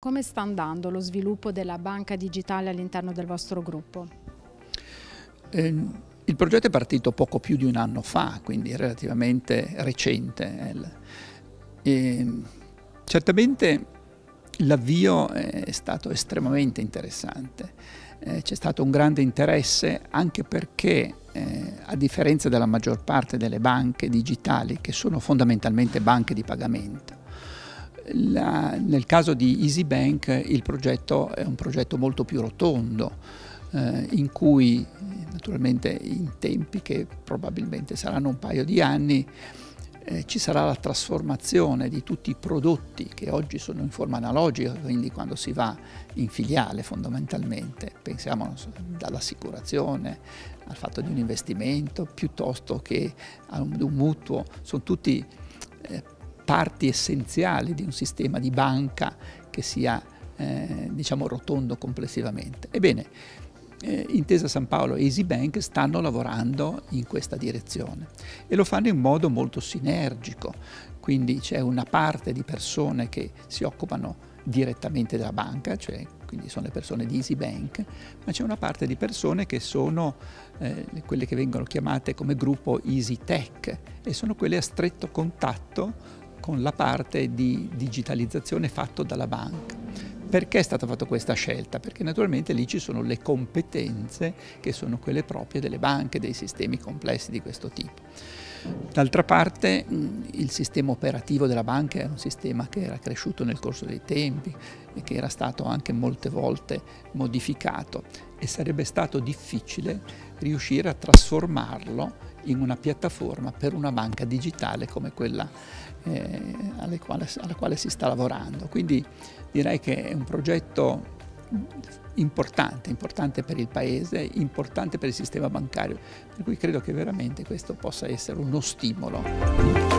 Come sta andando lo sviluppo della banca digitale all'interno del vostro gruppo? Eh, il progetto è partito poco più di un anno fa, quindi relativamente recente. E, certamente l'avvio è stato estremamente interessante. Eh, c'è stato un grande interesse anche perché, eh, a differenza della maggior parte delle banche digitali, che sono fondamentalmente banche di pagamento, la, nel caso di EasyBank il progetto è un progetto molto più rotondo, eh, in cui naturalmente in tempi che probabilmente saranno un paio di anni eh, ci sarà la trasformazione di tutti i prodotti che oggi sono in forma analogica, quindi quando si va in filiale fondamentalmente, pensiamo dall'assicurazione al fatto di un investimento piuttosto che a un, un mutuo, sono tutti parti essenziali di un sistema di banca che sia eh, diciamo rotondo complessivamente. Ebbene, eh, Intesa San Paolo e EasyBank stanno lavorando in questa direzione e lo fanno in modo molto sinergico, quindi c'è una parte di persone che si occupano direttamente della banca, cioè quindi sono le persone di EasyBank, ma c'è una parte di persone che sono eh, quelle che vengono chiamate come gruppo EasyTech e sono quelle a stretto contatto con la parte di digitalizzazione fatto dalla banca. Perché è stata fatta questa scelta? Perché naturalmente lì ci sono le competenze che sono quelle proprie delle banche, dei sistemi complessi di questo tipo. D'altra parte il sistema operativo della banca è un sistema che era cresciuto nel corso dei tempi e che era stato anche molte volte modificato e sarebbe stato difficile riuscire a trasformarlo in una piattaforma per una banca digitale come quella eh, quale, alla quale si sta lavorando. Quindi direi che è un progetto importante, importante per il Paese, importante per il sistema bancario, per cui credo che veramente questo possa essere uno stimolo.